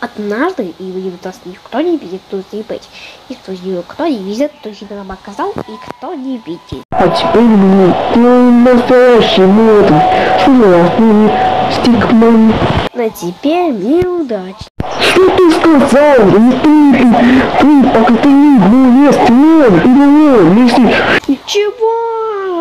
однажды и выйдут нас никто не видит, тут не. И кто ее кто не видит, то себе нам оказал, и кто не видит. А теперь мы делаем настоящий модуль. Сложный стикман. На тебе неудач. Что ты сказал? И ты, ты, ты, пока ты не был вес, ты не, был, не, Ничего!